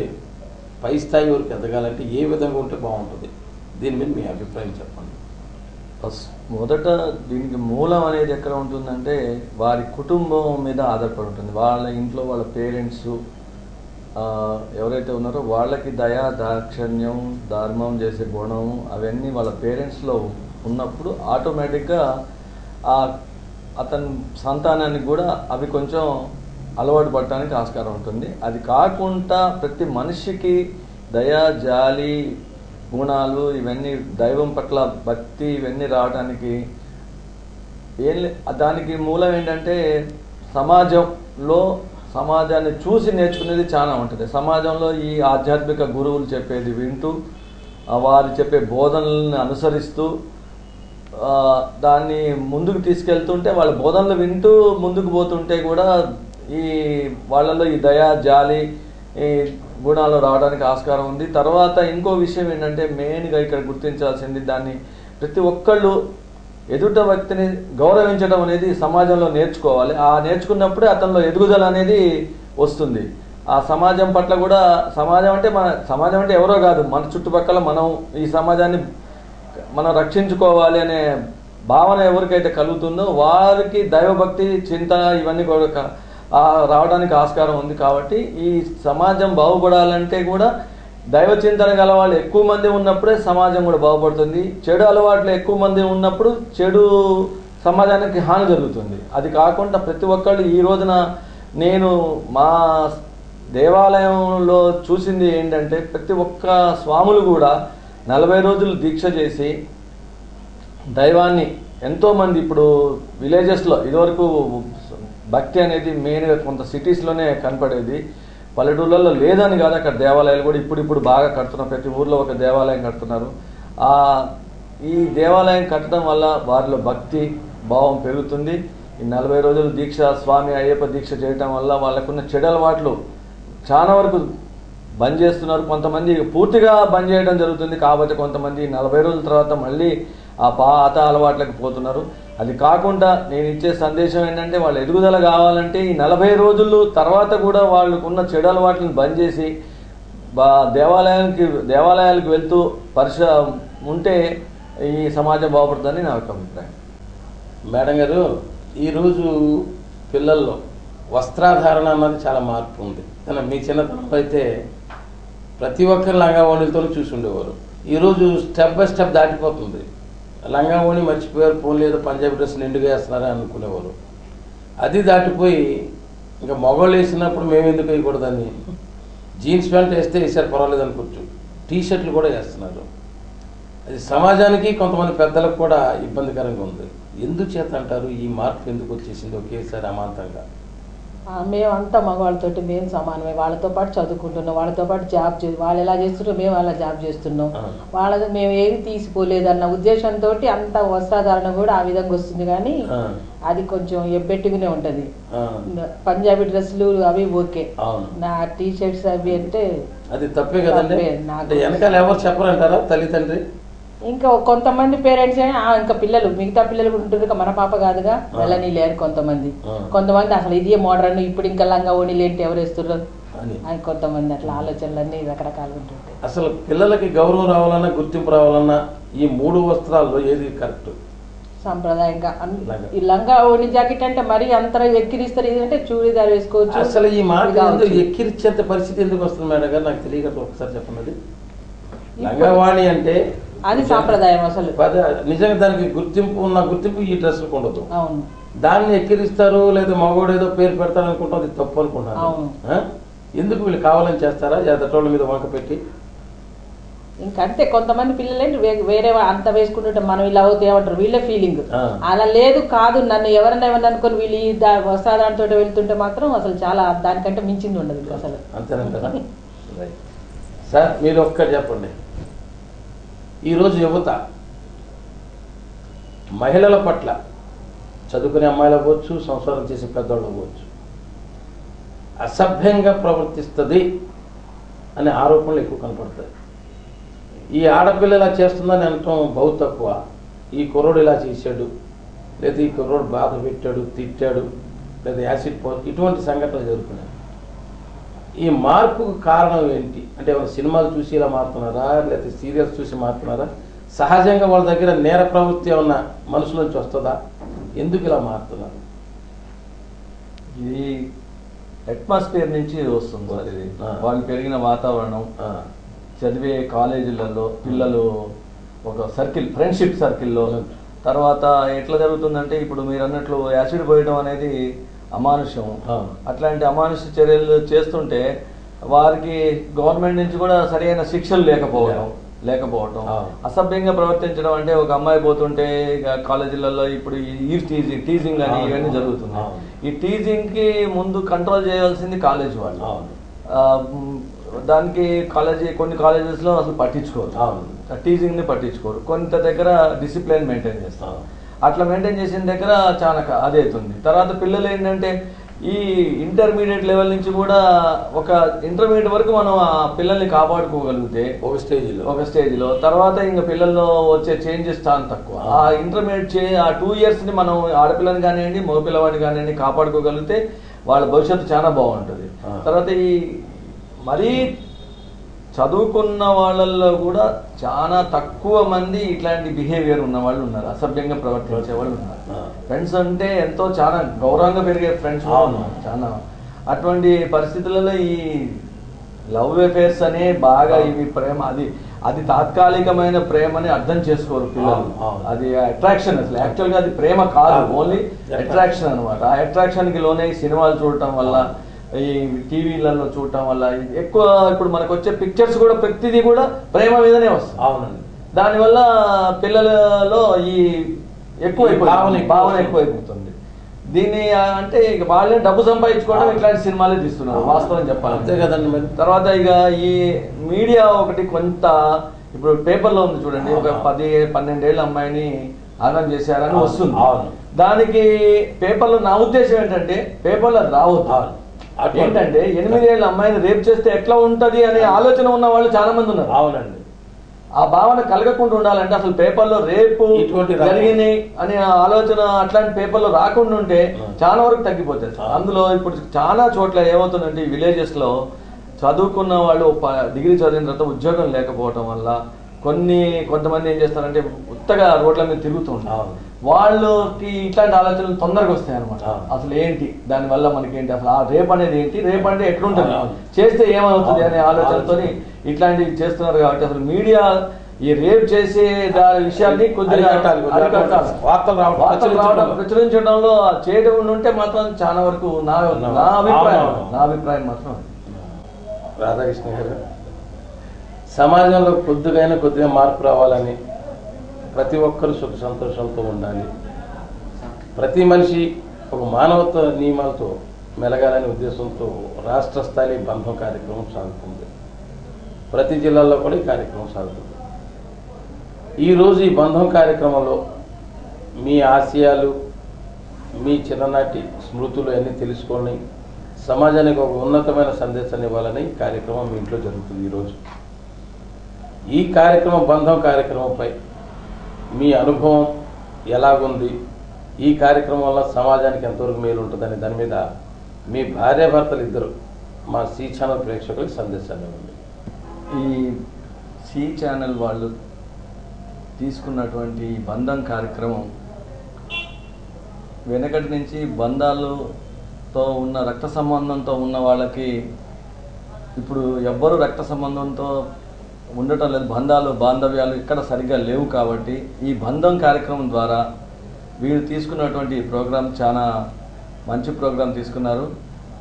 పై స్థాయి వరకు ఎదగాలంటే ఏ విధంగా ఉంటే బాగుంటుంది? దీని మీద మీ అభిప్రాయం చెప్పండి. ఫస్ట్ మొదట దీనికి మూలం అనేది ఎక్కడ ఉంటుందంటే వారి కుటుంబం మీద ఆధారపడి ఉంటుంది. వాళ్ళ ఇంట్లో వాళ్ళ పేరెంట్స్ ఎవరైతే ఉన్నారో వాళ్ళకి దయ దాక్షణ్యం ధర్మం చేసే గుణం అవన్నీ వాళ్ళ పేరెంట్స్లో ఉన్నప్పుడు ఆటోమేటిక్గా ఆ అతని సంతానానికి కూడా అవి కొంచెం అలవాటు పడటానికి ఆస్కారం ఉంటుంది. అది కాకుండా ప్రతి మనిషికి దయ జాలి గుణాలు ఇవన్నీ దైవం పట్ల భక్తి ఇవన్నీ రావడానికి ఏం దానికి మూలం ఏంటంటే సమాజంలో సమాజాన్ని చూసి నేర్చుకునేది చాలా ఉంటుంది. సమాజంలో ఈ ఆధ్యాత్మిక గురువులు చెప్పేది వింటూ వారు చెప్పే బోధనలను అనుసరిస్తూ దాన్ని ముందుకు తీసుకెళ్తుంటే వాళ్ళ బోధనలు వింటూ ముందుకు పోతుంటే కూడా ఈ వాళ్ళలో ఈ దయ జాలి ఈ గుణాలు రావడానికి ఆస్కారం ఉంది. తర్వాత ఇంకో విషయం ఏంటంటే మెయిన్గా ఇక్కడ గుర్తించాల్సింది దాన్ని ప్రతి ఒక్కళ్ళు ఎదుట వ్యక్తిని గౌరవించడం అనేది సమాజంలో నేర్చుకోవాలి. ఆ నేర్చుకున్నప్పుడే అతనిలో ఎదుగుదల అనేది వస్తుంది. ఆ సమాజం పట్ల కూడా సమాజం అంటే మన సమాజం అంటే ఎవరో కాదు. మన చుట్టుపక్కల మనం ఈ సమాజాన్ని మనం రక్షించుకోవాలి అనే భావన ఎవరికైతే కలుగుతుందో వారికి దైవభక్తి చింత ఇవన్నీ కూడా రావడానికి ఆస్కారం ఉంది కాబట్టి ఈ సమాజం బాగుపడాలంటే కూడా దైవ చింతన గల వాళ్ళు ఎక్కువ మంది ఉన్నప్పుడే సమాజం కూడా బాగుపడుతుంది. చెడు అలవాట్లు ఎక్కువ మంది ఉన్నప్పుడు చెడు సమాజానికి హాని జరుగుతుంది. అది కాకుండా ప్రతి ఒక్కళ్ళు ఈ రోజున నేను మా దేవాలయంలో చూసింది ఏంటంటే ప్రతి ఒక్క స్వాములు కూడా నలభై రోజులు దీక్ష చేసి దైవాన్ని ఎంతోమంది ఇప్పుడు విలేజెస్లో ఇదివరకు భక్తి అనేది మెయిన్గా కొంత సిటీస్లోనే కనపడేది. పల్లెటూళ్ళల్లో లేదని కాదు అక్కడ దేవాలయాలు కూడా ఇప్పుడు ఇప్పుడు బాగా కడుతున్నారు. ప్రతి ఊర్లో ఒక దేవాలయం కడుతున్నారు. ఆ ఈ దేవాలయం కట్టడం వల్ల వారిలో భక్తి భావం పెరుగుతుంది. ఈ నలభై రోజులు దీక్ష స్వామి అయ్యప్ప దీక్ష చేయటం వల్ల వాళ్ళకున్న చెడు అలవాట్లు చాలా వరకు బంద్ చేస్తున్నారు. కొంతమంది పూర్తిగా బంద్ చేయడం జరుగుతుంది. కాబట్టి కొంతమంది నలభై రోజుల తర్వాత మళ్ళీ ఆ పాత అలవాట్లకు పోతున్నారు. అది కాకుండా నేను ఇచ్చే సందేశం ఏంటంటే వాళ్ళు ఎదుగుదల కావాలంటే ఈ నలభై రోజులు తర్వాత కూడా వాళ్ళకున్న చెడు అలవాట్లను బంద్ చేసి బా దేవాలయానికి దేవాలయాలకు వెళ్తూ పరిశ ఉంటే ఈ సమాజం బాగుపడుతుందని నా యొక్క అభిప్రాయం. మేడం గారు ఈరోజు పిల్లల్లో వస్త్రాధారణ అన్నది చాలా మార్పు ఉంది. కానీ మీ చిన్నతనంలో అయితే ప్రతి ఒక్కరు లంగావోణిలతో చూసి ఉండేవారు. ఈరోజు స్టెప్ బై స్టెప్ దాటిపోతుంది. లంగావోణి మర్చిపోయారు ఫోన్ లేదు పంజాబీ డ్రెస్ నిండుగా వేస్తున్నారని అనుకునేవారు. అది దాటిపోయి ఇంకా మగవాళ్ళు వేసినప్పుడు మేము ఎందుకు వేయకూడదని జీన్స్ ప్యాంట్ వేస్తే వేసారు పర్వాలేదు అనుకోవచ్చు. టీ షర్ట్లు కూడా వేస్తున్నారు. అది సమాజానికి కొంతమంది పెద్దలకు కూడా ఇబ్బందికరంగా ఉంది. ఎందుచేత అంటారు? ఈ మార్పు ఎందుకు వచ్చేసింది ఒకేసారి అమాంతంగా. మేమంతా మగవాళ్ళతోటి మేము సమానమే. వాళ్ళతో పాటు చదువుకుంటున్నాం వాళ్ళతో పాటు జాబ్ చే వాళ్ళు ఎలా చేస్తున్నారో మేము అలా జాబ్ చేస్తున్నాం. వాళ్ళది మేము ఏది తీసిపోలేదన్న ఉద్దేశంతో అంత వస్త్రాధారణ కూడా ఆ విధంగా వస్తుంది. కానీ అది కొంచెం ఎబ్బెట్టుగానే ఉంటది. పంజాబీ డ్రెస్సులు అవి ఓకే. నా టీ షర్ట్స్ అవి అంటే అది తప్పే కదండి. వెనకాల ఎవరు చెప్పరంటారా తల్లి తండ్రి? ఇంకా కొంతమంది పేరెంట్స్ ఇంకా పిల్లలు మిగతా పిల్లలు కదా, మన పాప కాదుగా. వెళ్ళని లేరు కొంతమంది. కొంతమంది అసలు ఇదే మోడర్న్ ఇప్పుడు ఇంకా లంగా ఓణీలు ఏంటి ఎవరు వేస్తున్నారు అని. కొంతమంది అట్లా ఆలోచనలన్నీ రకరకాలు ఉంటుంటాయి. అసలు పిల్లలకి గౌరవం రావాలన్నా గుర్తింపు రావాలన్నా ఈ మూడు వస్త్రాల్లో ఏది కరెక్ట్? సాంప్రదాయంగా. ఈ లంగా ఓణి జాకెట్ అంటే మరీ అంతరం ఎక్కిరిస్తారు. ఇది అంటే చూడీదార్ వేసుకోవచ్చు. అసలు ఈ మాట ఎక్కిరిచ్చేంత పరిస్థితి ఎందుకు వస్తుంది మేడం గారు? నాకు తెలియక ఒకసారి చెప్పండి. లంగవాణి అంటే అది సాంప్రదాయం అసలు. నిజంగా దానికి గుర్తింపు ఉన్న గుర్తింపు ఈ డ్రెస్లకు ఉండదు. అవును. దాన్ని ఎక్కిరిస్తారు లేదా మగవాడు ఏదో పేరు పెడతారు అనుకుంటాం అది తప్పు అనుకుంటాను? ఎందుకు వీళ్ళు కావాలని చేస్తారా? ఎదటోళ్ళ మీద వంక పెట్టి? ఇంకా అంతే కొంతమంది పిల్లలేంటి వేరే అంత వేసుకుంటుంటే మనం ఇలా అవుతే ఏమంటారు? వీళ్ళే ఫీలింగ్. అలా లేదు కాదు నన్ను ఎవరన్నా ఏమన్నా అనుకొని వీళ్ళు వస్త్రాదానితో వెళ్తుంటే మాత్రం అసలు చాలా దానికంటే మించింది ఉండదు అసలు. అంతేనంటారా. సార్ మీరు ఒక్కటి చెప్పండి. ఈరోజు యువత మహిళల పట్ల చదువుకునే అమ్మాయిలు అవ్వచ్చు సంసారం చేసే పెద్దవాళ్ళు అవ్వచ్చు అసభ్యంగా ప్రవర్తిస్తుంది అనే ఆరోపణలు ఎక్కువ కనపడతాయి. ఈ ఆడపిల్ల ఇలా చేస్తుందని అనటం బహు తక్కువ. ఈ కుర్రోడు ఇలా చేశాడు లేదా ఈ కుర్రోడు బాధ పెట్టాడు తిట్టాడు లేదా యాసిడ్ పో ఇటువంటి సంఘటనలు జరుగుతున్నాయి. ఈ మార్పుకు కారణం ఏంటి? అంటే సినిమాలు చూసి ఇలా మారుతున్నారా? లేకపోతే సీరియల్స్ చూసి మారుతున్నారా? సహజంగా వాళ్ళ దగ్గర నేర ప్రవృత్తి ఏమన్నా మనసు నుంచి వస్తుందా? ఎందుకు ఇలా మారుతున్నారు? ఇది అట్మాస్ఫియర్ నుంచి వస్తుంది సార్ ఇది. వాళ్ళు పెరిగిన వాతావరణం చదివే కాలేజీలలో పిల్లలు ఒక సర్కిల్ ఫ్రెండ్షిప్ సర్కిల్లో. తర్వాత ఎట్లా జరుగుతుందంటే ఇప్పుడు మీరు అన్నట్లు యాసిడ్ పోయడం అనేది అమానుష్యం ఆ. అట్లాంటి అమానుష్య చర్యలు చేస్తుంటే వారికి గవర్నమెంట్ నుంచి కూడా సరైన శిక్షలు లేకపోవడం లేకపోవడం ఆ. అసభ్యంగా ప్రవర్తించడం అంటే ఒక అమ్మాయి పోతుంటే కాలేజీలలో ఇప్పుడు ఈ టీజింగ్ టీజింగ్ అని ఇవన్నీ జరుగుతున్నాయి. ఈ టీజింగ్కి ముందు కంట్రోల్ చేయాల్సింది కాలేజ్ వాళ్ళు దానికి కాలేజీ కొన్ని కాలేజెస్లో అసలు పట్టించుకోరు అవును. టీచింగ్ని పట్టించుకోరు కొంత దగ్గర డిసిప్లిన్ మెయింటైన్ చేస్తారు. అట్లా మెయింటైన్ చేసిన దగ్గర చాలా అదే అవుతుంది. తర్వాత పిల్లలు ఏంటంటే ఈ ఇంటర్మీడియట్ లెవెల్ నుంచి కూడా ఒక ఇంటర్మీడియట్ వరకు మనం ఆ పిల్లల్ని కాపాడుకోగలిగితే ఒక స్టేజ్లో ఒక స్టేజ్లో. తర్వాత ఇంకా పిల్లల్లో వచ్చే చేంజెస్ చాలా తక్కువ. ఆ ఇంటర్మీడియట్ చే ఆ టూ ఇయర్స్ని మనం ఆడపిల్లని కానివ్వండి మగపిల్లవాడిని కానివ్వండి కాపాడుకోగలిగితే వాళ్ళ భవిష్యత్తు చాలా బాగుంటుంది. తర్వాత ఈ మరీ చదువుకున్న వాళ్ళల్లో కూడా చాలా తక్కువ మంది ఇట్లాంటి బిహేవియర్ ఉన్న వాళ్ళు ఉన్నారు అసభ్యంగా ప్రవర్తించే వాళ్ళు ఉన్నారు. ఫ్రెండ్స్ అంటే ఎంతో చాలా గౌరవంగా పెరిగే ఫ్రెండ్స్. చాలా అటువంటి పరిస్థితులలో ఈ లవ్ అఫేర్స్ అనే బాగా ఇవి ప్రేమ అది అది తాత్కాలికమైన ప్రేమని అర్థం చేసుకోరు పిల్లలు. అది అట్రాక్షన్ అసలు యాక్చువల్గా అది ప్రేమ కాదు. ఓన్లీ. అట్రాక్షన్ అనమాట ఆ అట్రాక్షన్కి లోనే సినిమాలు చూడటం వల్ల ఈ టీవీలలో చూడటం వల్ల ఎక్కువ ఇప్పుడు మనకు వచ్చే పిక్చర్స్ కూడా ప్రతిదీ కూడా ప్రేమ మీదనే వస్తుంది. అవునండి. దానివల్ల పిల్లలలో ఈ ఎక్కువ భావన. ఎక్కువైపోతుంది. దీన్ని అంటే ఇక వాళ్ళే డబ్బు సంపాదించుకోవడం ఇట్లాంటి సినిమాలే తీస్తున్నారు వాస్తవం చెప్పాలి అంతే కదండి మరి. తర్వాత ఇక ఈ మీడియా ఒకటి కొంత ఇప్పుడు పేపర్లో ఉంది చూడండి ఒక. పది పన్నెండేళ్ళ అమ్మాయిని ఆనందం చేశారని వస్తుంది. దానికి పేపర్లో నా ఉద్దేశం ఏంటంటే పేపర్లో రావద్దు. ఏంటంటే ఎనిమిదేళ్ళ అమ్మాయిని రేప్ చేస్తే ఎట్లా ఉంటది అనే ఆలోచన ఉన్న వాళ్ళు చాలా మంది ఉన్నారు అవునండి ఆ భావన కలగకుండా ఉండాలంటే అసలు పేపర్లో రేపు జరిగింది అనే ఆలోచన అట్లాంటి పేపర్లో రాకుండా ఉంటే. చాలా వరకు తగ్గిపోతుంది. అందులో ఇప్పుడు చాలా చోట్ల ఏమవుతుందంటే ఈ విలేజెస్లో చదువుకున్న వాళ్ళు డిగ్రీ చదివిన తర్వాత ఉద్యోగం లేకపోవటం వల్ల కొన్ని కొంతమంది ఏం చేస్తారంటే ఉత్తగా రోడ్ల మీద తిరుగుతూ ఉంటారు. వాళ్ళకి ఇట్లాంటి ఆలోచనలు తొందరగా వస్తాయి అనమాట. అసలు ఏంటి దాని వల్ల మనకి ఏంటి అసలు ఆ రేప్ అనేది ఏంటి రేప్ అంటే ఎట్లుంటుంది. చేస్తే ఏమవుతుంది అనే అవును. ఆలోచనతోని ఇట్లాంటివి చేస్తున్నారు కాబట్టి అసలు మీడియా ఈ రేప్ చేసే దాని విషయాన్ని కొద్దిగా కొద్దిగా రావడం, ప్రచురించడంలో. చేయడం ఉంటే మాత్రం చాలా వరకు నా నా అభిప్రాయం. నా అభిప్రాయం మాత్రం. రాధాకృష్ణ గారు సమాజంలో కొద్దిగైనా కొద్దిగా మార్పు రావాలని ప్రతి ఒక్కరు సుఖ సంతోషంతో ఉండాలి. ప్రతి మనిషి ఒక మానవత్వ నియమాలతో మెలగాలనే ఉద్దేశంతో రాష్ట్ర స్థాయి బంధం కార్యక్రమం సాగుతుంది. ప్రతి జిల్లాలో కూడా ఈ కార్యక్రమం సాగుతుంది. ఈరోజు ఈ బంధం కార్యక్రమంలో మీ ఆశయాలు మీ చిన్ననాటి స్మృతులు అన్నీ తెలుసుకొని సమాజానికి ఒక ఉన్నతమైన సందేశాన్ని ఇవ్వాలని ఈ కార్యక్రమం మీ ఇంట్లో జరుగుతుంది ఈరోజు ఈ కార్యక్రమం బంధం కార్యక్రమంపై మీ అనుభవం ఎలాగుంది? ఈ కార్యక్రమం వల్ల సమాజానికి ఎంతవరకు మేలు ఉంటుందని దాని మీద మీ భార్యాభర్తలు ఇద్దరు మా సి ఛానల్ ప్రేక్షకులకు సందేశాన్ని ఉంది ఈ సి ఛానల్ వాళ్ళు తీసుకున్నటువంటి ఈ బంధం కార్యక్రమం వెనకటి నుంచి బంధాలతో ఉన్న రక్త సంబంధంతో ఉన్న వాళ్ళకి ఇప్పుడు ఎవ్వరు రక్త సంబంధంతో ఉండటం లేదు. బంధాలు బాంధవ్యాలు ఇక్కడ సరిగ్గా లేవు కాబట్టి ఈ బంధం కార్యక్రమం ద్వారా వీరు తీసుకున్నటువంటి ప్రోగ్రాం చాలా మంచి ప్రోగ్రాం తీసుకున్నారు.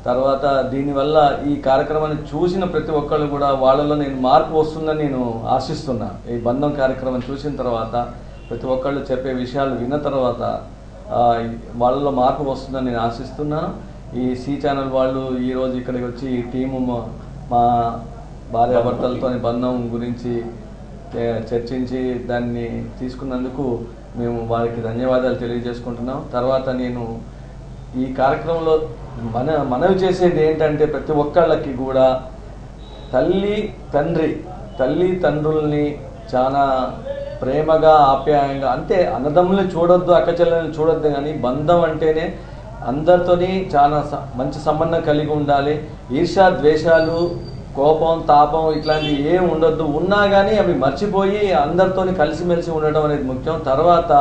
తర్వాత దీనివల్ల ఈ కార్యక్రమాన్ని చూసిన ప్రతి ఒక్కళ్ళు కూడా వాళ్ళలో నేను మార్పు వస్తుందని నేను ఆశిస్తున్నా. ఈ బంధం కార్యక్రమం చూసిన తర్వాత ప్రతి ఒక్కళ్ళు చెప్పే విషయాలు విన్న తర్వాత వాళ్ళలో మార్పు వస్తుందని నేను ఆశిస్తున్నాను ఈ సి ఛానల్ వాళ్ళు ఈరోజు ఇక్కడికి వచ్చి ఈ టీము మా భార్యాభర్తలతో బంధం గురించి చర్చించి దాన్ని తీసుకున్నందుకు మేము వారికి ధన్యవాదాలు తెలియజేసుకుంటున్నాం. తర్వాత నేను ఈ కార్యక్రమంలో మన మనవి చేసేది ఏంటంటే ప్రతి ఒక్కళ్ళకి కూడా తల్లి తండ్రి తల్లి తండ్రుల్ని చాలా ప్రేమగా ఆప్యాయంగా అంటే అన్నదమ్ముల్ని చూడొద్దు అక్కచెల్లెల్ని చూడొద్దు కానీ బంధం అంటేనే అందరితోని చాలా స- మంచి సంబంధం కలిగి ఉండాలి. ఈర్షా ద్వేషాలు కోపం తాపం ఇట్లాంటివి ఏం ఉండొద్దు. ఉన్నా కానీ అవి మర్చిపోయి అందరితోని కలిసిమెలిసి ఉండడం అనేది ముఖ్యం. తర్వాత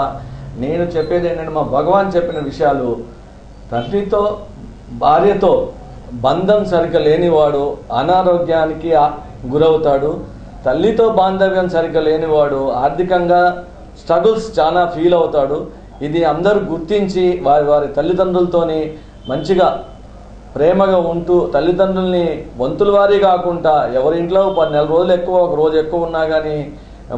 నేను చెప్పేది ఏంటంటే మా భగవాన్ చెప్పిన విషయాలు తండ్రితో భార్యతో బంధం సరిగ్గా లేనివాడు అనారోగ్యానికి గురవుతాడు. తల్లితో బాంధవ్యం సరిగ్గా లేనివాడు ఆర్థికంగా స్ట్రగుల్స్ చాలా ఫీల్ అవుతాడు. ఇది అందరూ గుర్తించి వారి వారి తల్లిదండ్రులతోని మంచిగా ప్రేమగా ఉంటూ తల్లిదండ్రుల్ని వంతుల వారీ కాకుండా ఎవరింట్లో పది నెల రోజులు ఎక్కువ ఒక రోజు ఎక్కువ ఉన్నా కానీ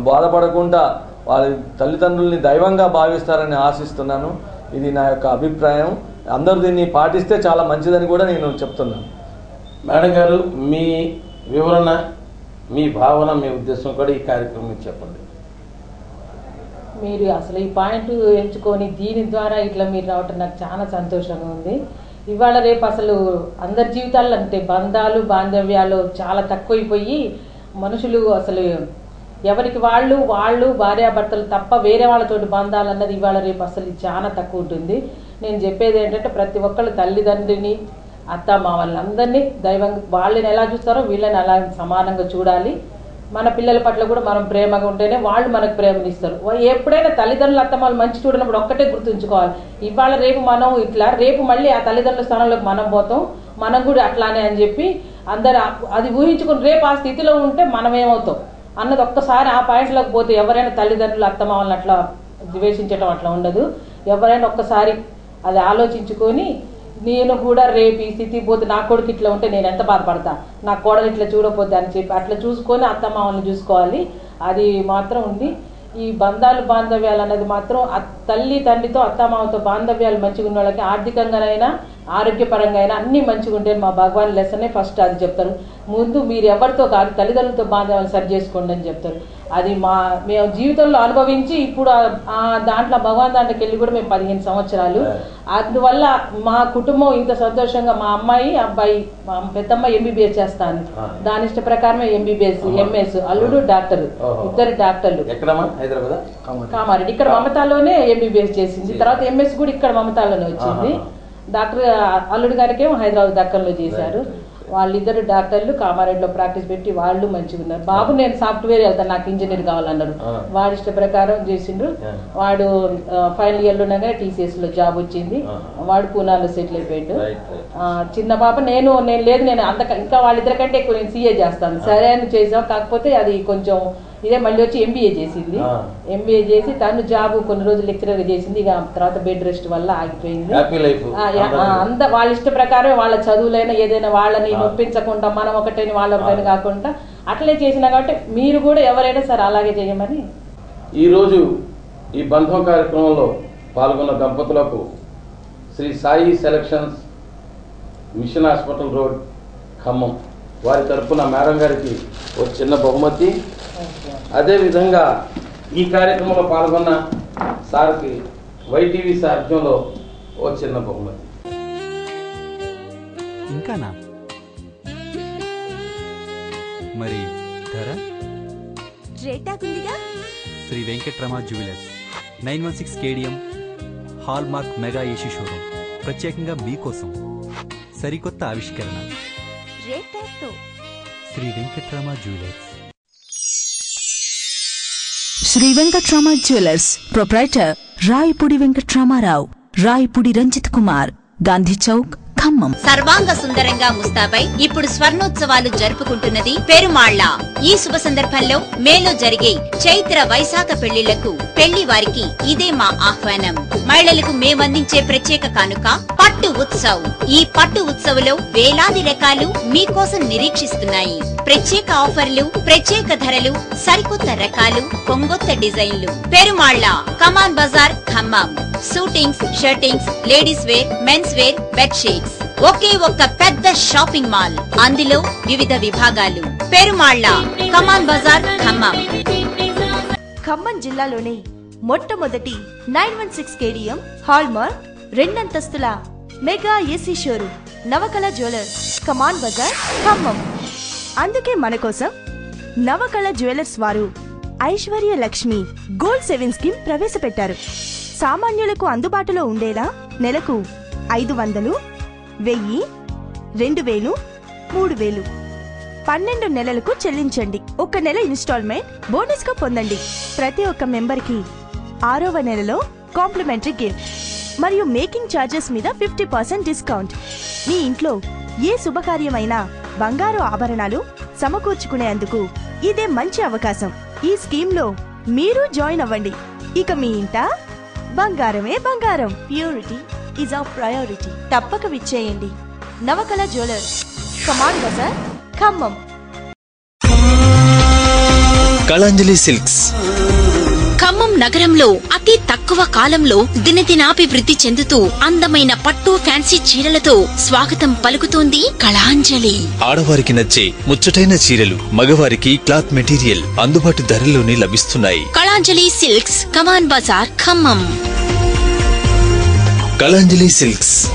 బాధపడకుండా వారి తల్లిదండ్రుల్ని దైవంగా భావిస్తారని ఆశిస్తున్నాను. ఇది నా యొక్క అభిప్రాయం. అందరూ దీన్ని పాటిస్తే చాలా మంచిదని కూడా నేను చెప్తున్నాను. మేడం గారు మీ వివరణ మీ భావన మీ ఉద్దేశం కూడా ఈ కార్యక్రమం చెప్పండి. మీరు అసలు ఈ పాయింట్ ఎంచుకొని దీని ద్వారా ఇట్లా మీరు రావటం నాకు చాలా సంతోషంగా ఉంది. ఇవాళ రేపు అసలు అందరి జీవితాల్లో అంటే బంధాలు బాంధవ్యాలు చాలా తక్కువైపోయి మనుషులు అసలు ఎవరికి వాళ్ళు వాళ్ళు భార్యాభర్తలు తప్ప వేరే వాళ్ళతోటి బంధాలు అన్నది ఇవాళ రేపు అసలు చాలా తక్కువ ఉంటుంది. నేను చెప్పేది ఏంటంటే ప్రతి ఒక్కళ్ళు తల్లిదండ్రిని అత్త మా వాళ్ళందరినీ దైవం వాళ్ళని ఎలా చూస్తారో వీళ్ళని అలా సమానంగా చూడాలి. మన పిల్లల పట్ల కూడా మనం ప్రేమగా ఉంటేనే వాళ్ళు మనకు ప్రేమనిస్తారు. ఎప్పుడైనా తల్లిదండ్రులు అత్తమాలు మంచి చూడనప్పుడు ఒక్కటే గుర్తుంచుకోవాలి. ఇవాళ రేపు మనం ఇట్లా రేపు మళ్ళీ ఆ తల్లిదండ్రుల స్థానంలోకి మనం పోతాం మనం కూడా అట్లానే అని చెప్పి అందరు అది ఊహించుకుని రేపు ఆ స్థితిలో ఉంటే మనం ఏమవుతాం అన్నది ఒక్కసారి ఆ పాయింట్లోకి పోతే ఎవరైనా తల్లిదండ్రులు అత్తమామల్ని అట్లా ద్వేషించడం అట్లా ఉండదు. ఎవరైనా ఒక్కసారి అది ఆలోచించుకొని నేను కూడా రేపు ఈ స్థితి పోతే నా కొడుకు ఇట్లా ఉంటే నేను ఎంత బాధపడతా? నా కోడలు ఇట్లా చూడకపోతే అని చెప్పి అట్లా చూసుకొని అత్తమామల్ని చూసుకోవాలి. అది మాత్రం ఉంది. ఈ బంధాలు బాంధవ్యాలు అనేది మాత్రం తల్లి తండ్రితో అత్తమామతో బాంధవ్యాలు మంచిగా ఉన్న వాళ్ళకి ఆర్థికంగానైనా ఆరోగ్యపరంగా అయినా అన్ని మంచిగా ఉంటే మా భగవాన్ లెసనే ఫస్ట్ అది చెప్తారు. ముందు మీరు ఎవరితో కాదు తల్లిదండ్రులతో బాంధవ్యాలు సరి చేసుకోండి అని చెప్తారు. అది మా మేము జీవితంలో అనుభవించి ఇప్పుడు ఆ- దాంట్లో భగవాన్ దాంట్లోకి వెళ్ళి కూడా మేము పదిహేను సంవత్సరాలు. అందువల్ల మా కుటుంబం ఇంత సంతోషంగా మా అమ్మాయి అబ్బాయి మా పెద్దమ్మ ఎంబీబీఎస్ చేస్తాను. దాని ఇష్ట ప్రకారమే ఎంబీబీఎస్ ఎంఎస్ అల్లుడు డాక్టర్. ఇద్దరు డాక్టర్లు. కామారెడ్డి. ఇక్కడ మమతాలోనే ఎంబీబీఎస్ చేసింది. తర్వాత ఎంఎస్ కూడా ఇక్కడ మమతాలోనే వచ్చింది. డాక్టర్ అల్లుడు గారికి ఏమో హైదరాబాద్ దక్కన్లో చేశారు. వాళ్ళిద్దరు డాక్టర్లు కామారెడ్డిలో ప్రాక్టీస్ పెట్టి వాళ్ళు మంచిగా ఉన్నారు. బాబు నేను సాఫ్ట్వేర్ వెళ్తాను నాకు ఇంజనీర్ కావాలన్నారు. వాడి ఇష్ట ప్రకారం చేసిండ్రు. వాడు ఫైనల్ ఇయర్లో ఉండగానే టీసీఎస్లో జాబ్ వచ్చింది. వాడు పూనాలో సెటిల్ అయిపోయాడు. చిన్న పాప నేను నేను లేదు నేను అంత ఇంకా వాళ్ళిద్దరికంటే ఎక్కువ నేను సీఏ చేస్తాను. సరే అని చేసాం. కాకపోతే అది కొంచెం ఇదే మళ్ళీ వచ్చి ఎంబీఏ చేసింది. ఎంబీఏ చేసి తను జాబ్ కొన్ని రోజులు లెక్చరర్ చేసింది. ఇక తర్వాత బెడ్ రెస్ట్ వల్ల ఆగిపోయింది. అంత వాళ్ళ ఇష్ట ప్రకారం వాళ్ళ చదువులైనా ఏదైనా వాళ్ళని. నొప్పించకుండా మనం ఒకటని వాళ్ళ ఆ. కాకుండా అట్లే చేసినా కాబట్టి మీరు కూడా ఎవరైనా సరే అలాగే చేయమని. ఈరోజు ఈ బంధం కార్యక్రమంలో పాల్గొన్న దంపతులకు Shri Sai selections mission hospital road Khammam. వారి తరఫున మేడం గారికి ఒక చిన్న బహుమతి. అదేవిధంగా ఈ కార్యక్రమంలో పాల్గొన్న సార్కి వైటీవీ సారథ్యంలో ఓ చిన్న బహుమతి. ఇంకానా? మరి ధర? Shri Venkatrama jewellers nine one six KDM hall mark mega AC showroom ప్రత్యేకంగా మీకోసం సరికొత్త ఆవిష్కరణ. Shri Venkatrama jewellers. Shri Venkatrama jewellers proprietor Rayapudi Venkatramarao Rayapudi Ranjith Kumar Gandhi Chowk Khammam సర్వాంగ సుందరంగా ముస్తాబై ఇప్పుడు స్వర్ణోత్సవాలు జరుపుకుంటున్నది పెరుమాళ్ళ ఈ శుభ సందర్భంలో మేలో జరిగే చైత్ర వైశాఖ పెళ్ళిళ్ళకు పెళ్ళి వారికి ఇదే మా ఆహ్వానం. మహిళలకు మేమందించే ప్రత్యేక కానుక పట్టు ఉత్సవ్. ఈ పట్టు ఉత్సవ్లో వేలాది రకాలు మీకోసం నిరీక్షిస్తున్నాయి. ప్రత్యేక ఆఫర్లు ప్రత్యేక ధరలు సరికొత్త రకాలు కొంగొత్త డిజైన్లు. Perumalla Kaman Bazar Khammam. Suitings shirtings ladies wear mens wear bedsheets ఒకే ఒక్క పెద్ద షాపింగ్ మాల్. అందులో వివిధ విభాగాలు. పెరుమాళ్ళ కమాన్ బజార్ ఖమ్మం. ఖమ్మం జిల్లాలోని మొట్టమొదటి nine one six KDM hallmark రెండంతస్తుల mega AC showroom Navakala jewellers Kaman Bazar Khammam. అందుకే మన కోసం నవకళ జ్యువెలర్స్ వారు Aishwarya Lakshmi gold saving scheme ప్రవేశపెట్టారు. సామాన్యులకు అందుబాటులో ఉండేలా నెలకు ఐదు వందలు వెయ్యి రెండు వేలు మూడు వేలు. పన్నెండు నెలలకు చెల్లించండి. ఒక నెల ఇన్స్టాల్మెంట్ బోనస్గా పొందండి. ప్రతి ఒక్క మెంబర్కి ఆరవ నెలలో కాంప్లిమెంటరీ గిఫ్ట్ మరియు మేకింగ్ ఛార్జెస్ మీద ఫిఫ్టీ పర్సెంట్ డిస్కౌంట్. మీ ఇంట్లో ఏ శుభకార్యమైనా బంగారు ఆభరణాలు సమకూర్చుకునేందుకు ఇదే మంచి అవకాశం. ఈ స్కీమ్లో మీరు జాయిన్ అవ్వండి. ఇక మీ ఇంట బంగారమే బంగారం. ప్యూరిటీ ఈజ్ ఆఫ్ ప్రయారిటీ తప్పక విచ్చేయండి. నవకళ జ్యువెలర్స్. కమాండ్ బజార్ ఖమ్మం. కళాంజలి సిల్క్స్. ఖమ్మం నగరంలో అతి తక్కువ కాలంలో దినదినాభివృద్ధి చెందుతూ అందమైన పట్టు ఫ్యాన్సీ చీరలతో స్వాగతం పలుకుతోంది కళాంజలి. ఆడవారికి నచ్చే ముచ్చటైన చీరలు మగవారికి క్లాత్ మెటీరియల్ అందుబాటు ధరల్లోనే లభిస్తున్నాయి. Kalanjali silks Kaman Bazar Khammam. Kalanjali silks.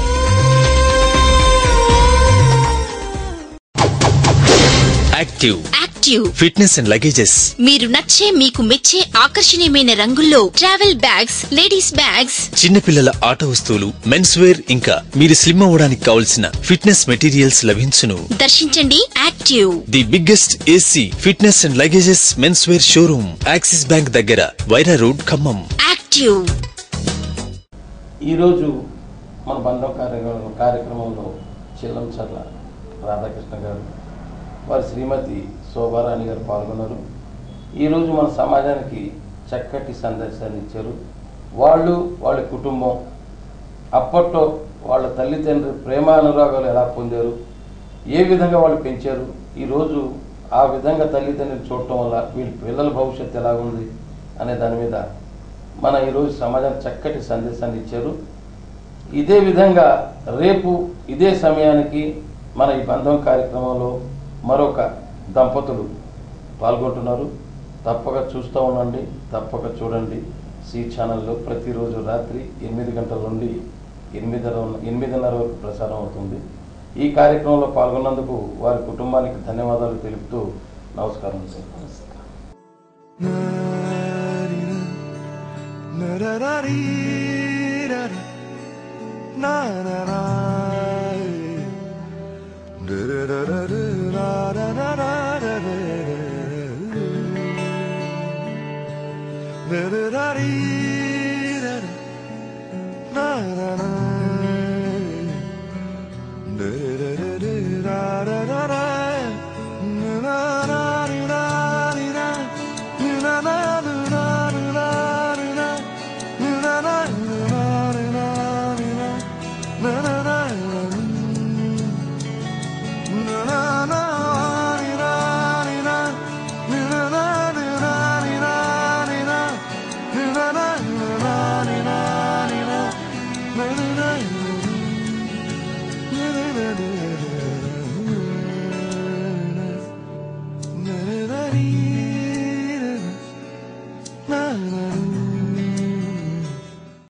Active active fitness and luggages మీరు నచ్చే మీకు మెచ్చే ఆకర్షణీయమైన రంగుల్లో ట్రావెల్ బ్యాగ్స్ లేడీస్ బ్యాగ్స్ చిన్నపిల్లల ఆట వస్తువులు మెన్స్ వేర్ ఇంకా మీరు స్లిమ్ అవ్వడానికి కావలసిన ఫిట్నెస్ మెటీరియల్స్ లభించును. దర్శించండి active the biggest AC fitness and luggages mens wear showroom Axis bank దగ్గర వైరా రోడ్ ఖమ్మం. యాక్టివ్ ఈరోజు మన బంధం కార్యక్రమం కార్యక్రమంలో చిల్లంచర్ల రాధాకృష్ణ గారు వారి శ్రీమతి శోభారాణి గారు పాల్గొన్నారు. ఈరోజు మన సమాజానికి చక్కటి సందేశాన్ని ఇచ్చారు. వాళ్ళు వాళ్ళ కుటుంబం అప్పట్లో వాళ్ళ తల్లిదండ్రులు ప్రేమానురాగాలు ఎలా పొందారు ఏ విధంగా వాళ్ళు పెంచారు ఈరోజు ఆ విధంగా తల్లిదండ్రులు చూడటం వల్ల వీళ్ళ పిల్లల భవిష్యత్తు ఎలా ఉంది అనే దాని మీద మన ఈరోజు సమాజానికి చక్కటి సందేశాన్ని ఇచ్చారు. ఇదే విధంగా రేపు ఇదే సమయానికి మన ఈ బంధం కార్యక్రమంలో మరొక దంపతులు పాల్గొంటున్నారు తప్పక చూస్తూ ఉండండి తప్పక చూడండి సి ఛానల్లో ప్రతిరోజు రాత్రి ఎనిమిది గంటల నుండి ఎనిమిదిన్నర ఎనిమిదిన్నర వరకు ప్రసారం అవుతుంది ఈ కార్యక్రమంలో పాల్గొన్నందుకు వారి కుటుంబానికి ధన్యవాదాలు తెలుపుతూ నమస్కారం సార్ da da.